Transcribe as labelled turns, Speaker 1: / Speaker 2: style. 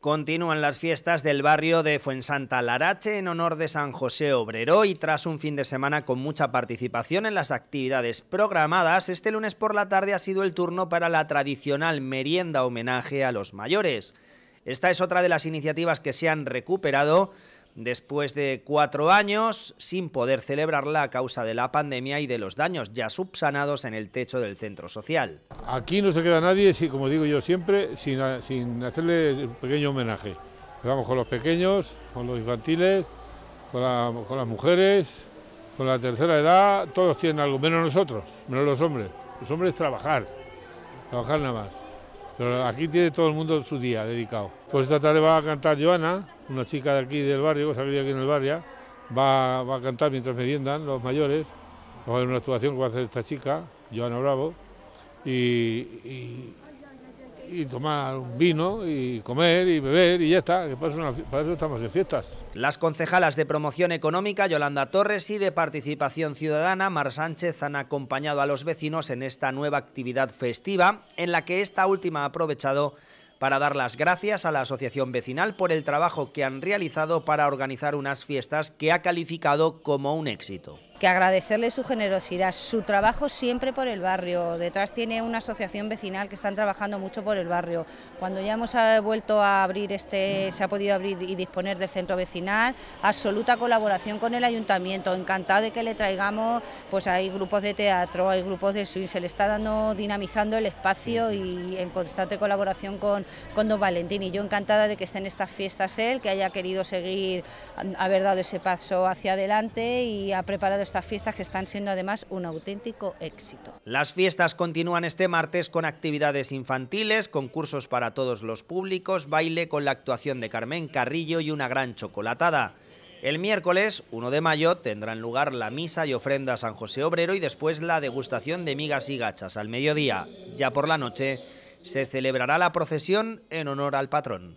Speaker 1: Continúan las fiestas del barrio de Fuensanta Larache en honor de San José Obrero y tras un fin de semana con mucha participación en las actividades programadas, este lunes por la tarde ha sido el turno para la tradicional merienda homenaje a los mayores. Esta es otra de las iniciativas que se han recuperado después de cuatro años sin poder celebrarla a causa de la pandemia y de los daños ya subsanados en el techo del centro social.
Speaker 2: Aquí no se queda nadie, como digo yo siempre, sin, hacerle un pequeño homenaje. Vamos con los pequeños, con los infantiles, con, las mujeres, con la tercera edad, todos tienen algo, menos nosotros, menos los hombres. Los hombres trabajar, trabajar nada más. Pero aquí tiene todo el mundo su día dedicado. Pues esta tarde va a cantar Joana, una chica de aquí del barrio, que aquí en el barrio, va, a cantar mientras meriendan los mayores. Va a haber una actuación que va a hacer esta chica, Joana Bravo, y, y, tomar un vino y comer y beber y ya está, que para eso, estamos en fiestas.
Speaker 1: Las concejalas de promoción económica, Yolanda Torres, y de participación ciudadana, Mar Sánchez, han acompañado a los vecinos en esta nueva actividad festiva, en la que esta última ha aprovechado para dar las gracias a la asociación vecinal por el trabajo que han realizado para organizar unas fiestas que ha calificado como un éxito
Speaker 3: que agradecerle su generosidad, su trabajo siempre por el barrio. Detrás tiene una asociación vecinal que están trabajando mucho por el barrio. Cuando ya hemos eh, vuelto a abrir este, se ha podido abrir y disponer del centro vecinal, absoluta colaboración con el ayuntamiento. Encantado de que le traigamos, pues hay grupos de teatro, hay grupos de swing, se le está dando dinamizando el espacio y en constante colaboración con, con don Valentín. Y yo encantada de que esté en estas fiestas él, que haya querido seguir, haber dado ese paso hacia adelante y ha preparado estas fiestas que están siendo además un auténtico éxito.
Speaker 1: Las fiestas continúan este martes con actividades infantiles, concursos para todos los públicos, baile con la actuación de Carmen Carrillo y una gran chocolatada. El miércoles 1 de mayo tendrán lugar la misa y ofrenda a San José Obrero y después la degustación de migas y gachas al mediodía. Ya por la noche se celebrará la procesión en honor al patrón.